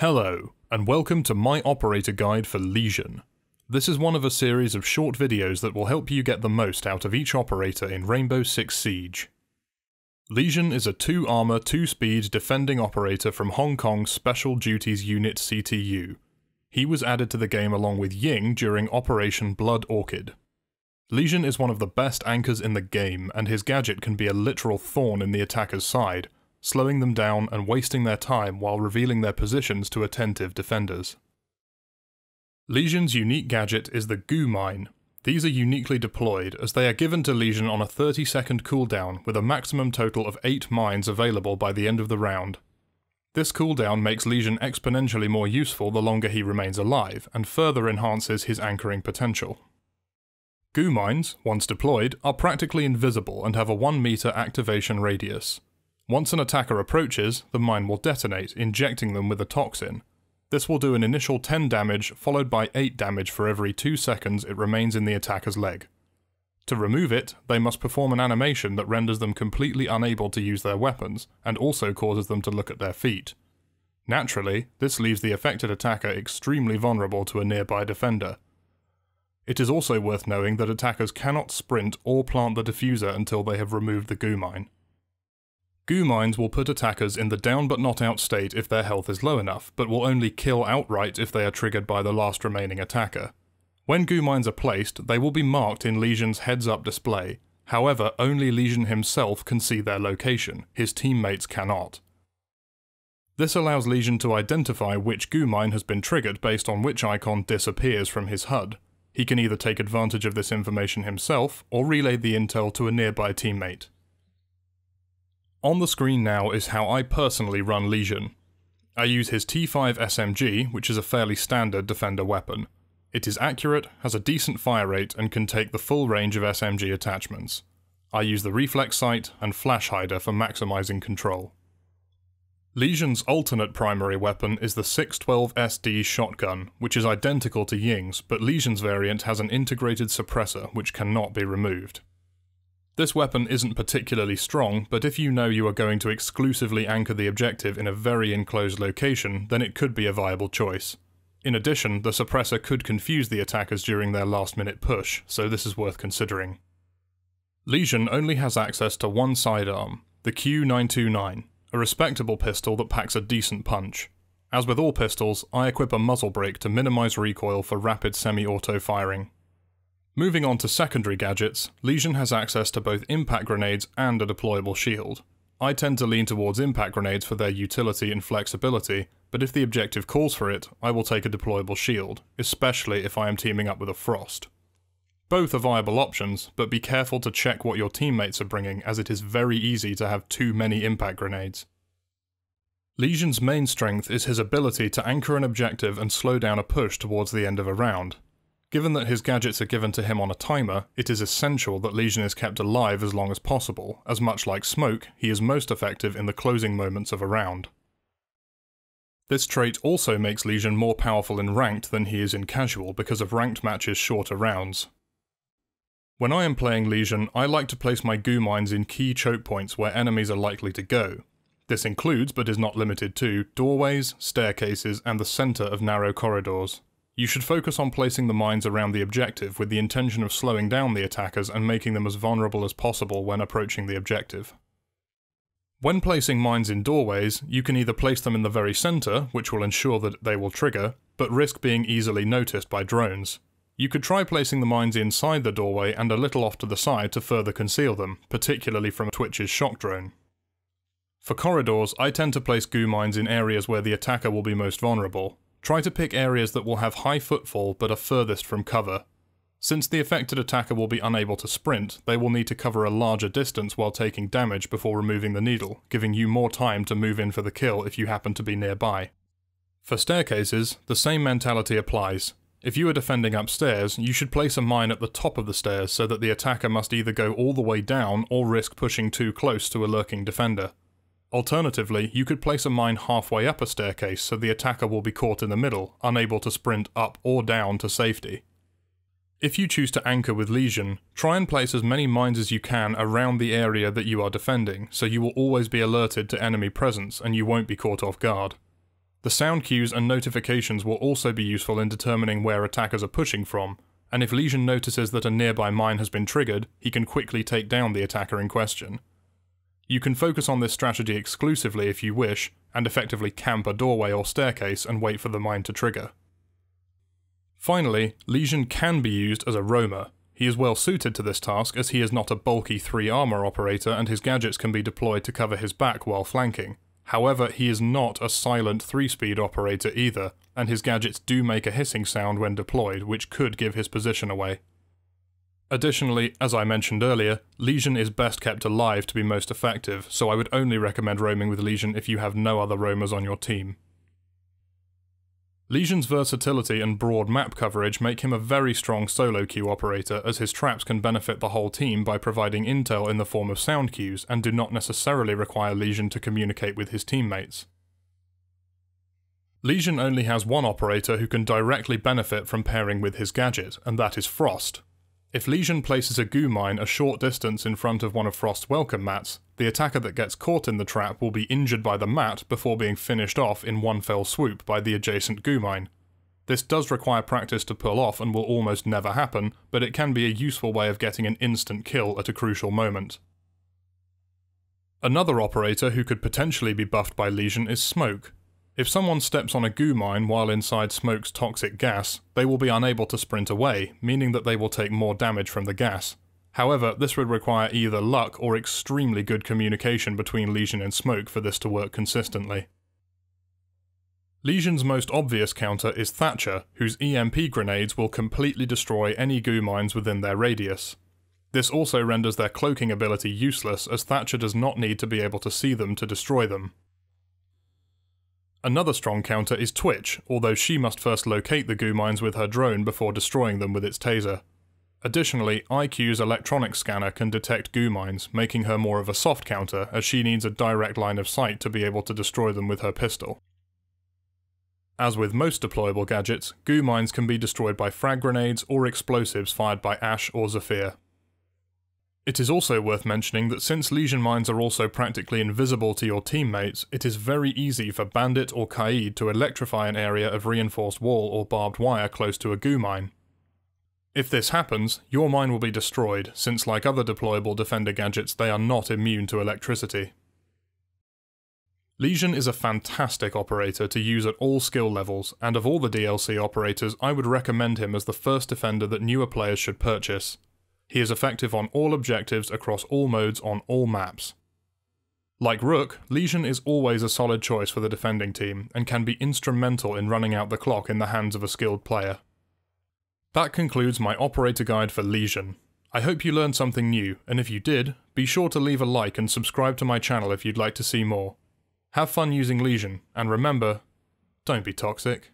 Hello, and welcome to my operator guide for Lesion. This is one of a series of short videos that will help you get the most out of each operator in Rainbow Six Siege. Lesion is a 2 armor, 2 speed defending operator from Hong Kong's Special Duties Unit CTU. He was added to the game along with Ying during Operation Blood Orchid. Lesion is one of the best anchors in the game, and his gadget can be a literal thorn in the attacker's side, slowing them down and wasting their time while revealing their positions to attentive defenders. Lesion's unique gadget is the goo mine. These are uniquely deployed as they are given to Lesion on a 30 second cooldown with a maximum total of 8 mines available by the end of the round. This cooldown makes Lesion exponentially more useful the longer he remains alive and further enhances his anchoring potential. Goo mines, once deployed, are practically invisible and have a 1 meter activation radius. Once an attacker approaches, the mine will detonate, injecting them with a toxin. This will do an initial 10 damage, followed by 8 damage for every 2 seconds it remains in the attacker's leg. To remove it, they must perform an animation that renders them completely unable to use their weapons, and also causes them to look at their feet. Naturally, this leaves the affected attacker extremely vulnerable to a nearby defender. It is also worth knowing that attackers cannot sprint or plant the diffuser until they have removed the goo mine. Goo mines will put attackers in the down but not out state if their health is low enough, but will only kill outright if they are triggered by the last remaining attacker. When goo mines are placed, they will be marked in Lesion's heads-up display. However, only Lesion himself can see their location, his teammates cannot. This allows Lesion to identify which goo mine has been triggered based on which icon disappears from his HUD. He can either take advantage of this information himself, or relay the intel to a nearby teammate. On the screen now is how I personally run Lesion. I use his T5 SMG, which is a fairly standard defender weapon. It is accurate, has a decent fire rate, and can take the full range of SMG attachments. I use the reflex sight and flash hider for maximizing control. Lesion's alternate primary weapon is the 612 SD shotgun, which is identical to Ying's, but Lesion's variant has an integrated suppressor which cannot be removed. This weapon isn't particularly strong, but if you know you are going to exclusively anchor the objective in a very enclosed location, then it could be a viable choice. In addition, the suppressor could confuse the attackers during their last minute push, so this is worth considering. Lesion only has access to one sidearm, the Q929, a respectable pistol that packs a decent punch. As with all pistols, I equip a muzzle brake to minimise recoil for rapid semi-auto firing. Moving on to secondary gadgets, Lesion has access to both impact grenades and a deployable shield. I tend to lean towards impact grenades for their utility and flexibility, but if the objective calls for it, I will take a deployable shield, especially if I am teaming up with a Frost. Both are viable options, but be careful to check what your teammates are bringing as it is very easy to have too many impact grenades. Lesion's main strength is his ability to anchor an objective and slow down a push towards the end of a round, Given that his gadgets are given to him on a timer, it is essential that Lesion is kept alive as long as possible, as much like Smoke, he is most effective in the closing moments of a round. This trait also makes Lesion more powerful in ranked than he is in casual because of ranked matches' shorter rounds. When I am playing Lesion, I like to place my goo mines in key choke points where enemies are likely to go. This includes, but is not limited to, doorways, staircases, and the centre of narrow corridors. You should focus on placing the mines around the objective with the intention of slowing down the attackers and making them as vulnerable as possible when approaching the objective. When placing mines in doorways, you can either place them in the very centre, which will ensure that they will trigger, but risk being easily noticed by drones. You could try placing the mines inside the doorway and a little off to the side to further conceal them, particularly from Twitch's shock drone. For corridors, I tend to place goo mines in areas where the attacker will be most vulnerable, Try to pick areas that will have high footfall but are furthest from cover. Since the affected attacker will be unable to sprint, they will need to cover a larger distance while taking damage before removing the needle, giving you more time to move in for the kill if you happen to be nearby. For staircases, the same mentality applies. If you are defending upstairs, you should place a mine at the top of the stairs so that the attacker must either go all the way down or risk pushing too close to a lurking defender. Alternatively, you could place a mine halfway up a staircase so the attacker will be caught in the middle, unable to sprint up or down to safety. If you choose to anchor with Lesion, try and place as many mines as you can around the area that you are defending, so you will always be alerted to enemy presence and you won't be caught off guard. The sound cues and notifications will also be useful in determining where attackers are pushing from, and if Lesion notices that a nearby mine has been triggered, he can quickly take down the attacker in question. You can focus on this strategy exclusively if you wish, and effectively camp a doorway or staircase and wait for the mine to trigger. Finally, Lesion can be used as a roamer. He is well suited to this task as he is not a bulky 3 armor operator and his gadgets can be deployed to cover his back while flanking. However, he is not a silent 3-speed operator either, and his gadgets do make a hissing sound when deployed, which could give his position away. Additionally, as I mentioned earlier, Lesion is best kept alive to be most effective, so I would only recommend roaming with Lesion if you have no other roamers on your team. Lesion's versatility and broad map coverage make him a very strong solo queue operator as his traps can benefit the whole team by providing intel in the form of sound cues and do not necessarily require Lesion to communicate with his teammates. Lesion only has one operator who can directly benefit from pairing with his gadget, and that is Frost. If Lesion places a goo mine a short distance in front of one of Frost's welcome mats, the attacker that gets caught in the trap will be injured by the mat before being finished off in one fell swoop by the adjacent goo mine. This does require practice to pull off and will almost never happen, but it can be a useful way of getting an instant kill at a crucial moment. Another operator who could potentially be buffed by Lesion is Smoke, if someone steps on a goo mine while inside Smoke's toxic gas, they will be unable to sprint away, meaning that they will take more damage from the gas. However, this would require either luck or extremely good communication between Lesion and Smoke for this to work consistently. Lesion's most obvious counter is Thatcher, whose EMP grenades will completely destroy any goo mines within their radius. This also renders their cloaking ability useless as Thatcher does not need to be able to see them to destroy them. Another strong counter is Twitch, although she must first locate the goo mines with her drone before destroying them with its taser. Additionally, IQ's electronic scanner can detect goo mines, making her more of a soft counter as she needs a direct line of sight to be able to destroy them with her pistol. As with most deployable gadgets, goo mines can be destroyed by frag grenades or explosives fired by Ash or Zofia. It is also worth mentioning that since Lesion mines are also practically invisible to your teammates, it is very easy for Bandit or Kaid to electrify an area of reinforced wall or barbed wire close to a goo mine. If this happens, your mine will be destroyed, since like other deployable defender gadgets they are not immune to electricity. Lesion is a fantastic operator to use at all skill levels, and of all the DLC operators I would recommend him as the first defender that newer players should purchase, he is effective on all objectives across all modes on all maps. Like Rook, Lesion is always a solid choice for the defending team, and can be instrumental in running out the clock in the hands of a skilled player. That concludes my operator guide for Lesion. I hope you learned something new, and if you did, be sure to leave a like and subscribe to my channel if you'd like to see more. Have fun using Lesion, and remember, don't be toxic.